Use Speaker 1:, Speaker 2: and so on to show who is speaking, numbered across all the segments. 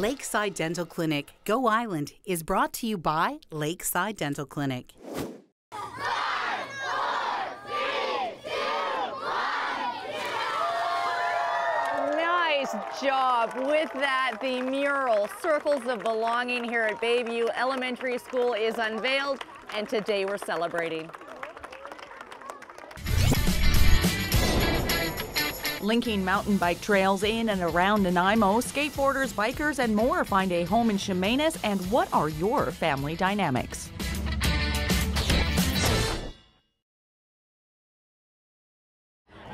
Speaker 1: Lakeside Dental Clinic Go Island is brought to you by Lakeside Dental Clinic.
Speaker 2: Nice job with that. The mural Circles of Belonging here at Bayview Elementary School is unveiled and today we're celebrating.
Speaker 3: Linking mountain bike trails in and around Nanaimo, skateboarders, bikers, and more find a home in Chemainus. And what are your family dynamics?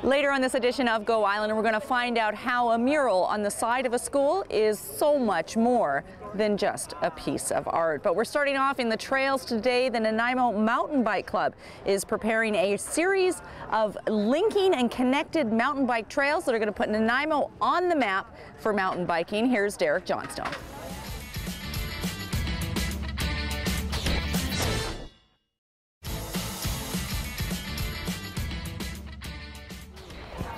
Speaker 2: Later on this edition of Go Island, we're going to find out how a mural on the side of a school is so much more than just a piece of art. But we're starting off in the trails today. The Nanaimo Mountain Bike Club is preparing a series of linking and connected mountain bike trails that are going to put Nanaimo on the map for mountain biking. Here's Derek Johnstone.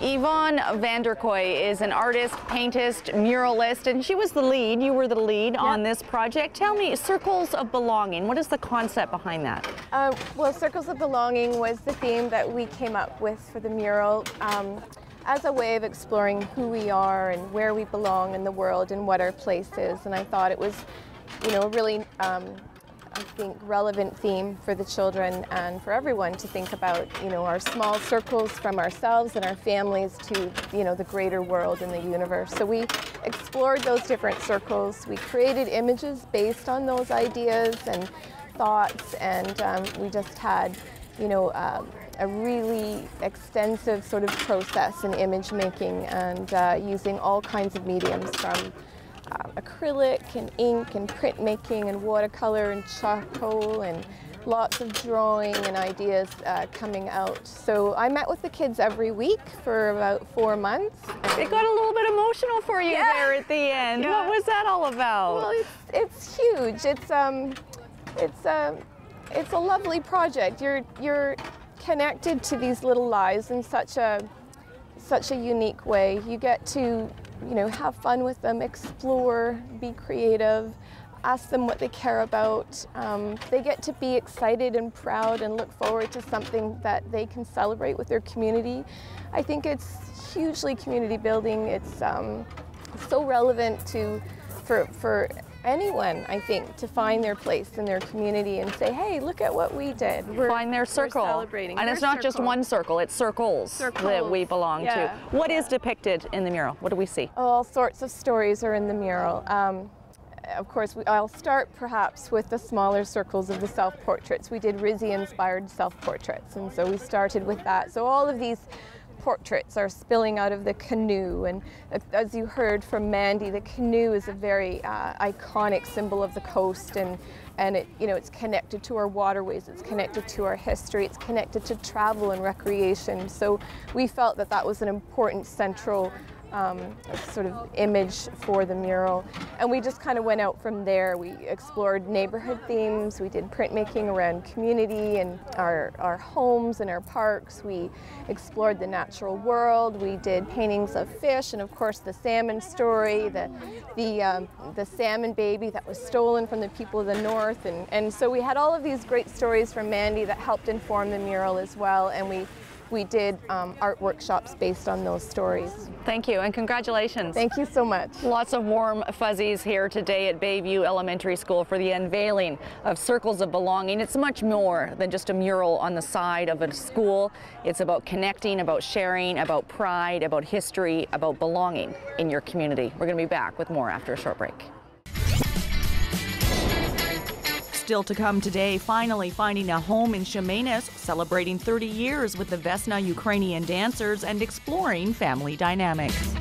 Speaker 2: Yvonne Vander Kooi is an artist, paintist, muralist, and she was the lead. You were the lead yep. on this project. Tell me, Circles of Belonging, what is the concept behind that?
Speaker 4: Uh, well, Circles of Belonging was the theme that we came up with for the mural um, as a way of exploring who we are and where we belong in the world and what our place is. And I thought it was, you know, really um, I think, relevant theme for the children and for everyone to think about, you know, our small circles from ourselves and our families to, you know, the greater world and the universe. So we explored those different circles. We created images based on those ideas and thoughts, and um, we just had, you know, uh, a really extensive sort of process in image making and uh, using all kinds of mediums from um, acrylic and ink and printmaking and watercolor and charcoal and lots of drawing and ideas uh, coming out. So I met with the kids every week for about four months.
Speaker 2: It got a little bit emotional for you yeah. there at the end. Yeah. What was that all about?
Speaker 4: Well, it's, it's huge. It's um, it's a, um, it's a lovely project. You're you're connected to these little lives in such a such a unique way. You get to you know, have fun with them, explore, be creative, ask them what they care about. Um, they get to be excited and proud and look forward to something that they can celebrate with their community. I think it's hugely community building. It's um, so relevant to for for anyone, I think, to find their place in their community and say, hey, look at what we did.
Speaker 2: We're, find their circle.
Speaker 4: celebrating.
Speaker 2: And it's not
Speaker 4: circle.
Speaker 2: just one circle, it's circles,
Speaker 4: circles.
Speaker 2: that we belong
Speaker 4: yeah.
Speaker 2: to. What is depicted in the mural? What do we see?
Speaker 4: All sorts of stories are in the mural. Um, of course, we, I'll start perhaps with the smaller circles of the self-portraits. We did Rizzi-inspired self-portraits, and so we started with that. So all of these portraits are spilling out of the canoe. And as you heard from Mandy, the canoe is a very uh, iconic symbol of the coast and, and it, you know, it's connected to our waterways, it's connected to our history, it's connected to travel and recreation. So we felt that that was an important central um, sort of image for the mural. And we just kind of went out from there. We explored neighborhood themes. We did printmaking around community and our, our homes and our parks. We explored the natural world. We did paintings of fish and of course the salmon story, the, the, um, the salmon baby that was stolen from the people of the north. And, and so we had all of these great stories from Mandy that helped inform the mural as well. And we we did um, art workshops based on those stories.
Speaker 2: Thank you and congratulations.
Speaker 4: Thank you so much.
Speaker 2: Lots of warm fuzzies here today at Bayview Elementary School for the unveiling of Circles of Belonging. It's much more than just a mural on the side of a school. It's about connecting, about sharing, about pride, about history, about belonging in your community. We're going to be back with more after a short break.
Speaker 3: Still to come today, finally finding a home in Chemainus, celebrating 30 years with the Vesna Ukrainian dancers and exploring family dynamics.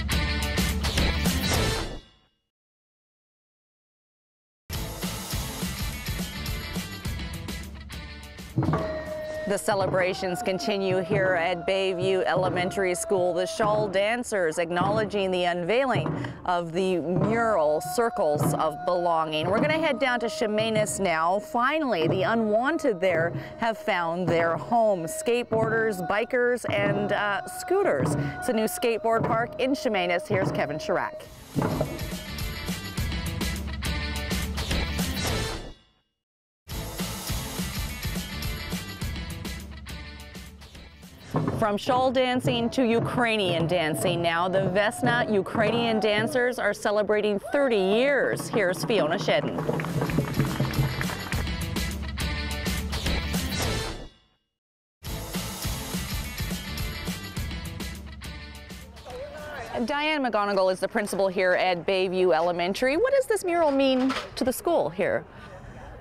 Speaker 2: The celebrations continue here at Bayview Elementary School. The shawl dancers acknowledging the unveiling of the mural Circles of Belonging. We're going to head down to Chemainus now. Finally, the unwanted there have found their home. Skateboarders, bikers, and uh, scooters. It's a new skateboard park in Chemainus. Here's Kevin Chirac. From shawl dancing to Ukrainian dancing now, the Vesna Ukrainian dancers are celebrating 30 years. Here's Fiona Shedden. Diane McGonigal is the principal here at Bayview Elementary. What does this mural mean to the school here?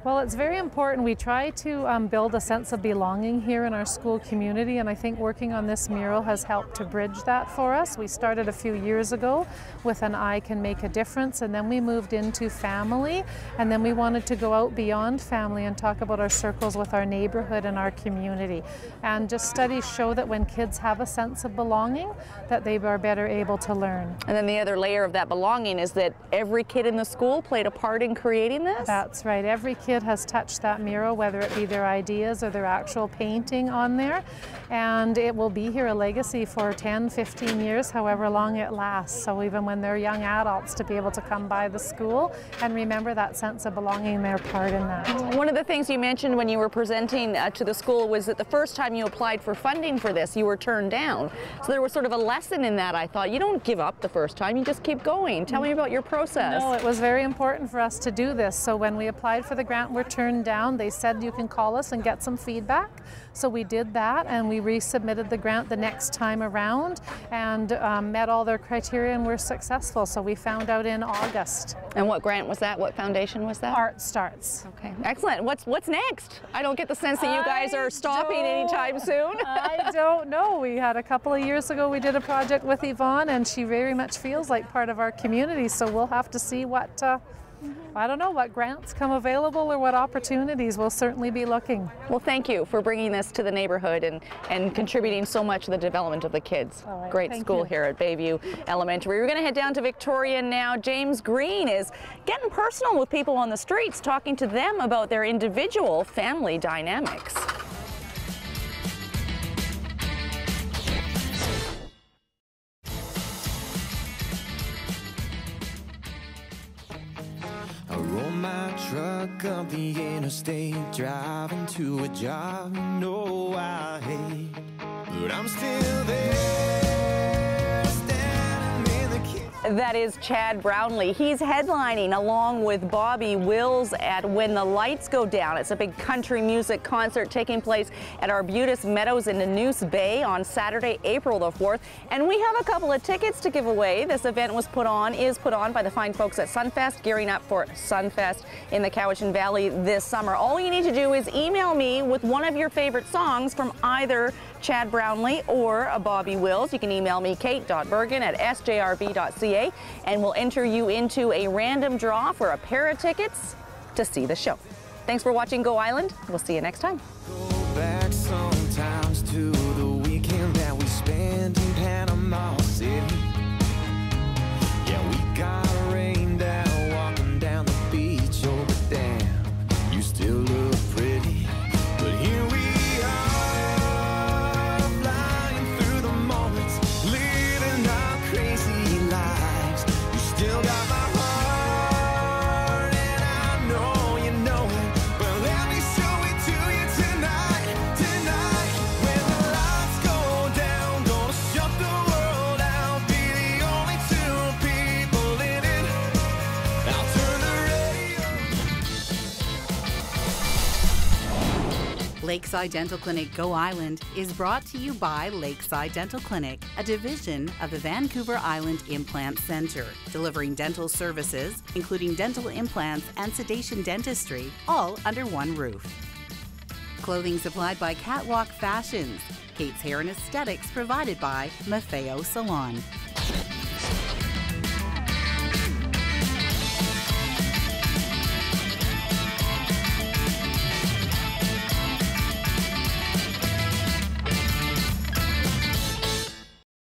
Speaker 5: Well, it's very important. We try to um, build a sense of belonging here in our school community, and I think working on this mural has helped to bridge that for us. We started a few years ago with an I Can Make a Difference, and then we moved into family, and then we wanted to go out beyond family and talk about our circles with our neighborhood and our community. And just studies show that when kids have a sense of belonging, that they are better able to learn.
Speaker 2: And then the other layer of that belonging is that every kid in the school played a part in creating this?
Speaker 5: That's right. Every kid has touched that mural, whether it be their ideas or their actual painting on there. And it will be here a legacy for 10, 15 years, however long it lasts. So even when they're young adults, to be able to come by the school and remember that sense of belonging, their part in that.
Speaker 2: One of the things you mentioned when you were presenting uh, to the school was that the first time you applied for funding for this, you were turned down. So there was sort of a lesson in that, I thought. You don't give up the first time, you just keep going. Tell me about your process.
Speaker 5: No, it was very important for us to do this. So when we applied for the grant, were turned down. They said you can call us and get some feedback. So we did that and we resubmitted the grant the next time around and um, met all their criteria and were successful. So we found out in August.
Speaker 2: And what grant was that? What foundation was that?
Speaker 5: Art Starts.
Speaker 2: Okay, excellent. What's what's next? I don't get the sense that you guys are stopping anytime soon.
Speaker 5: I don't know. We had a couple of years ago, we did a project with Yvonne and she very much feels like part of our community. So we'll have to see what uh, I don't know what grants come available or what opportunities. We'll certainly be looking.
Speaker 2: Well, thank you for bringing this to the neighborhood and, and contributing so much to the development of the kids.
Speaker 5: Right,
Speaker 2: Great school
Speaker 5: you.
Speaker 2: here at Bayview Elementary. We're going to head down to Victoria now. James Green is getting personal with people on the streets, talking to them about their individual family dynamics. Truck up the interstate, driving to a job you know I hate. But I'm still there, that is Chad Brownlee. He's headlining along with Bobby Wills at When the Lights Go Down. It's a big country music concert taking place at Arbutus Meadows in Nanoose Bay on Saturday, April the 4th. And we have a couple of tickets to give away. This event was put on, is put on by the fine folks at Sunfest, gearing up for Sunfest in the Cowichan Valley this summer. All you need to do is email me with one of your favorite songs from either Chad Brownlee or a Bobby Wills. You can email me kate.bergen at sjrb.ca and we'll enter you into a random draw for a pair of tickets to see the show. Thanks for watching Go Island. We'll see you next time.
Speaker 1: Lakeside Dental Clinic Go Island is brought to you by Lakeside Dental Clinic, a division of the Vancouver Island Implant Center, delivering dental services, including dental implants and sedation dentistry, all under one roof. Clothing supplied by Catwalk Fashions, Kate's Hair and Aesthetics provided by Maffeo Salon.